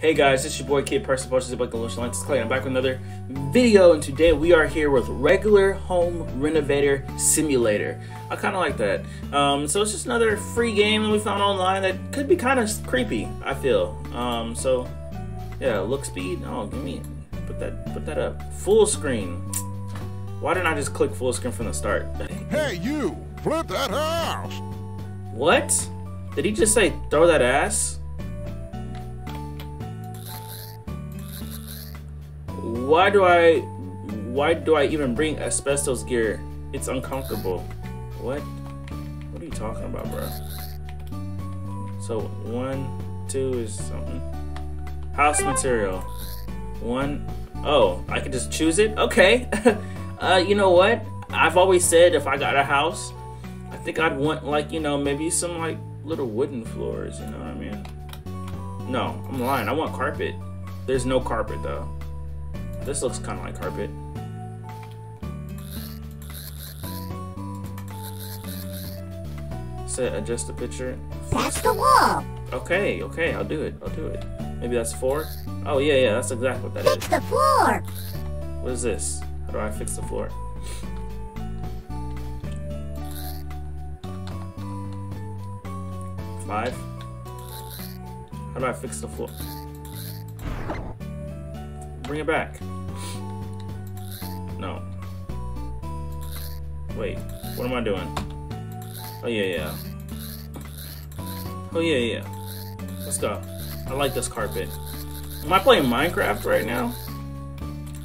Hey guys, it's your boy Kid Person Potions like the Lotion Lights Clay. I'm back with another video, and today we are here with regular home renovator simulator. I kind of like that. Um, so it's just another free game that we found online that could be kind of creepy. I feel. Um, so yeah, look speed. Oh, give me put that put that up full screen. Why didn't I just click full screen from the start? Hey, you! Flip that house! What? Did he just say throw that ass? Why do I why do I even bring asbestos gear? It's uncomfortable. What? What are you talking about, bro? So one, two is something. House material. One oh, I can just choose it? Okay. uh you know what? I've always said if I got a house, I think I'd want like, you know, maybe some like little wooden floors, you know what I mean? No, I'm lying. I want carpet. There's no carpet though. This looks kind of like carpet. Set adjust the picture. That's the wall. Okay, okay, I'll do it. I'll do it. Maybe that's four. Oh yeah, yeah, that's exactly what that Fix is. the floor. What is this? How do I fix the floor? Five. How do I fix the floor? Bring it back. No. Wait, what am I doing? Oh yeah, yeah. Oh yeah, yeah. Let's go. I like this carpet. Am I playing Minecraft right now?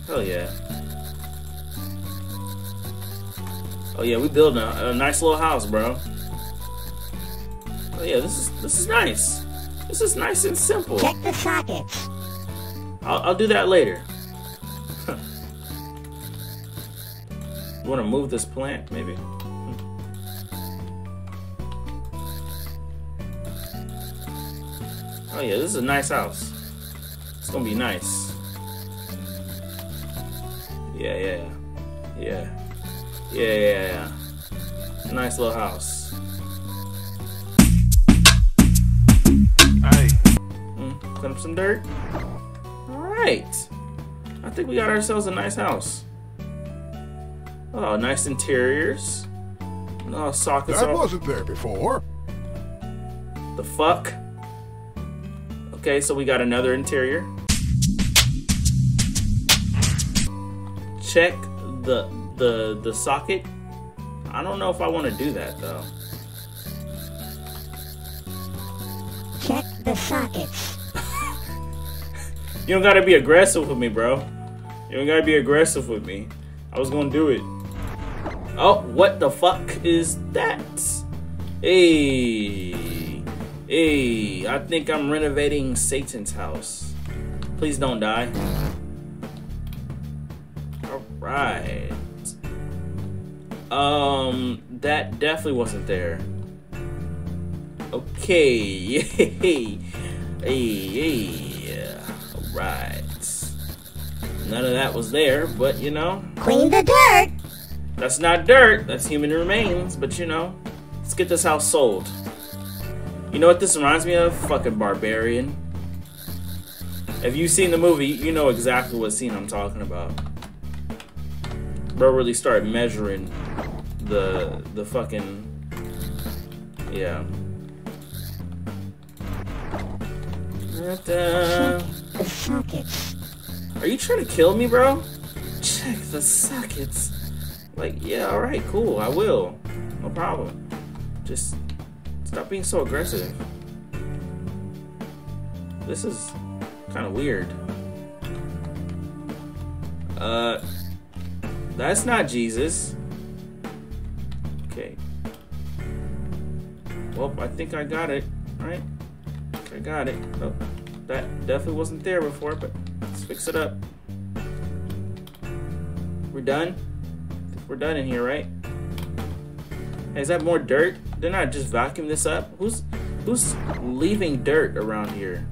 Hell yeah. Oh yeah, we building a, a nice little house, bro. Oh yeah, this is this is nice. This is nice and simple. Check the sockets. I'll, I'll do that later. You want to move this plant, maybe? Oh yeah, this is a nice house. It's gonna be nice. Yeah, yeah, yeah, yeah, yeah, yeah. Nice little house. Hey, Mm, clean up some dirt. Alright. I think we got ourselves a nice house. Oh, nice interiors. Oh, sockets that all. wasn't there before. The fuck? Okay, so we got another interior. Check the the the socket. I don't know if I want to do that though. Check the sockets. You don't gotta be aggressive with me, bro. You don't gotta be aggressive with me. I was gonna do it. Oh, what the fuck is that? Hey, hey, I think I'm renovating Satan's house. Please don't die. Alright. Um, that definitely wasn't there. Okay, yay. Hey, hey, alright. None of that was there, but you know, Clean the dirt. That's not dirt, that's human remains, but you know, let's get this house sold. You know what this reminds me of? Fucking Barbarian. If you've seen the movie, you know exactly what scene I'm talking about. Bro really started measuring the the fucking yeah. Are you trying to kill me, bro? Check the sockets. Like, yeah, alright, cool, I will. No problem. Just stop being so aggressive. This is kind of weird. Uh, that's not Jesus. Okay. Well, I think I got it, right? I got it. Oh, that definitely wasn't there before, but let's fix it up. We're done? We're done in here, right? Is that more dirt? Didn't I just vacuum this up? Who's who's leaving dirt around here?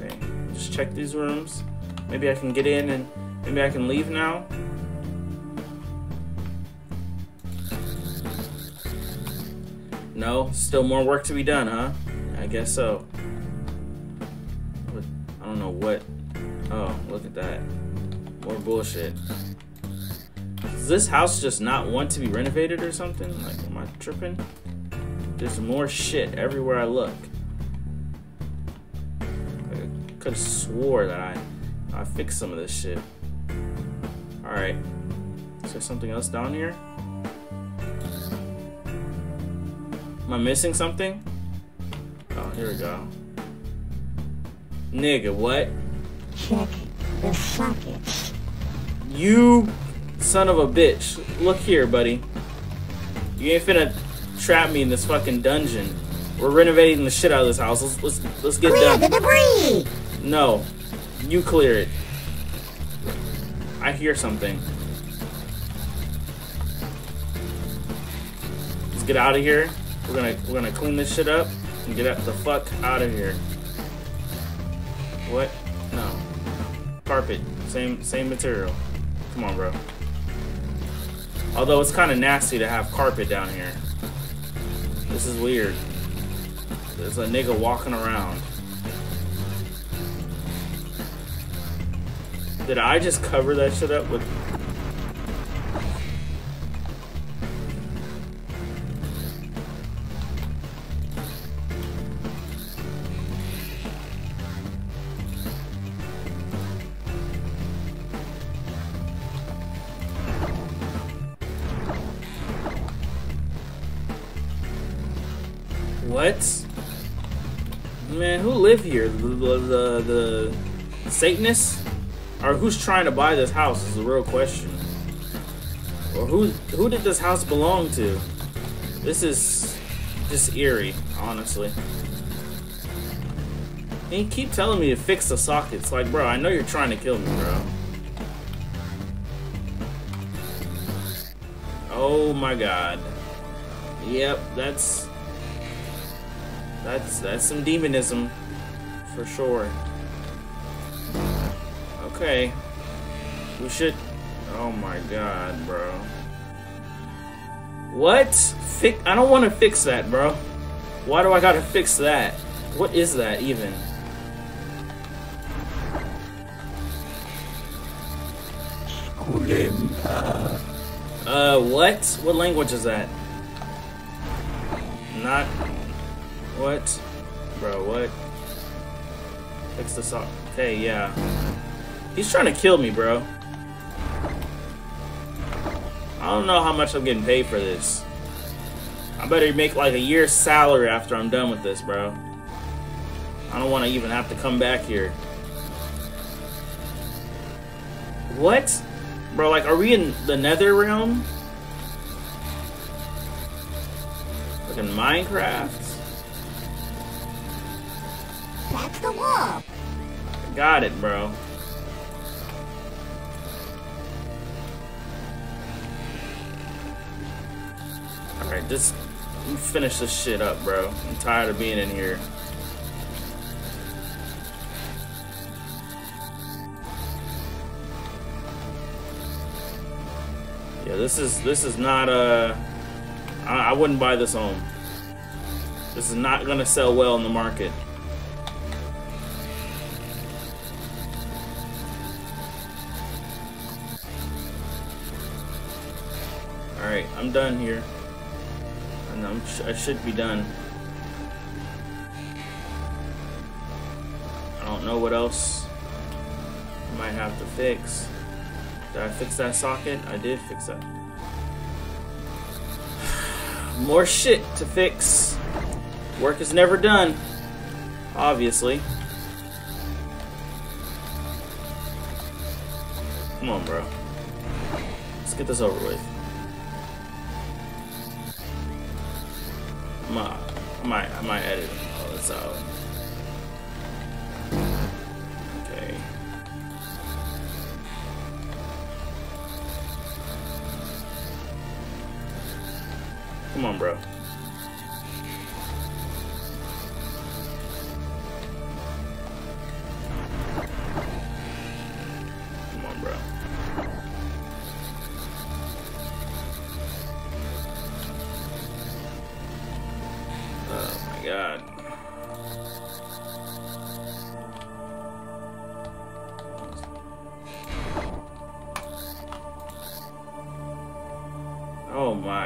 Okay, just check these rooms. Maybe I can get in and maybe I can leave now. No, still more work to be done, huh? I guess so. I don't know what. Oh, look at that. More bullshit. Does this house just not want to be renovated or something? Like, am I tripping? There's more shit everywhere I look. I could have swore that I, I fixed some of this shit. Alright. Is there something else down here? Am I missing something? Oh, here we go. Nigga, what? Check the. You son of a bitch. Look here, buddy. You ain't finna trap me in this fucking dungeon. We're renovating the shit out of this house. Let's let's let's get Clear the debris! No. You clear it. I hear something. Let's get out of here. We're gonna we're gonna clean this shit up and get the fuck out of here. What? No. Carpet. Same same material. Come on, bro. Although it's kind of nasty to have carpet down here. This is weird. There's a nigga walking around. Did I just cover that shit up with? What? Man, who live here? The the, the, Satanists? Or who's trying to buy this house is the real question. Or who who did this house belong to? This is just eerie, honestly. And you keep telling me to fix the sockets. Like, bro, I know you're trying to kill me, bro. Oh my god. Yep, that's that's that's some demonism for sure. Okay. We should Oh my god, bro. What? Fix I don't want to fix that, bro. Why do I got to fix that? What is that even? Uh, what? What language is that? Not. What? Bro, what? Fix this up. Okay, yeah. He's trying to kill me, bro. I don't know how much I'm getting paid for this. I better make like a year's salary after I'm done with this, bro. I don't want to even have to come back here. What? Bro, like, are we in the nether realm? In Minecraft? The wall. Got it, bro. Alright, just finish this shit up, bro. I'm tired of being in here. Yeah, this is this is not a. I, I wouldn't buy this home. This is not gonna sell well in the market. Alright, I'm done here. And I'm I should be done. I don't know what else I might have to fix. Did I fix that socket? I did fix that. More shit to fix. Work is never done. Obviously. Come on, bro. Let's get this over with. I might, I might, I might edit all this out. Okay. Come on, bro.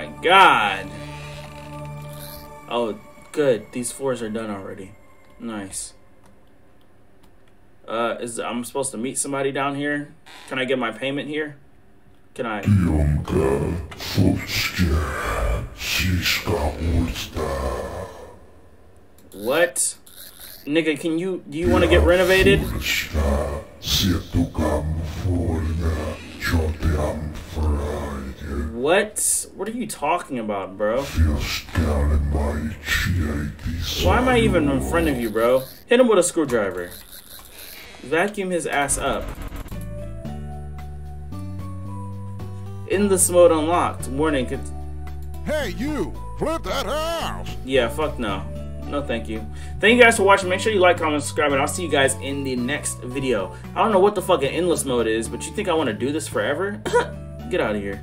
God. Oh, good. These floors are done already. Nice. Uh, is I'm supposed to meet somebody down here? Can I get my payment here? Can I? Bianca Fuchsia Siska Ulsta What? Nigga, can you? Do you want to get renovated? What? What are you talking about, bro? Fiskale Mai Chieti Why am I even in front of you, bro? Hit him with a screwdriver. Vacuum his ass up. In this mode unlocked. Warning. Hey, you! Flip that house! Yeah, fuck no. No, thank you. Thank you guys for watching. Make sure you like, comment, subscribe, and I'll see you guys in the next video. I don't know what the fucking endless mode is, but you think I want to do this forever? Get out of here.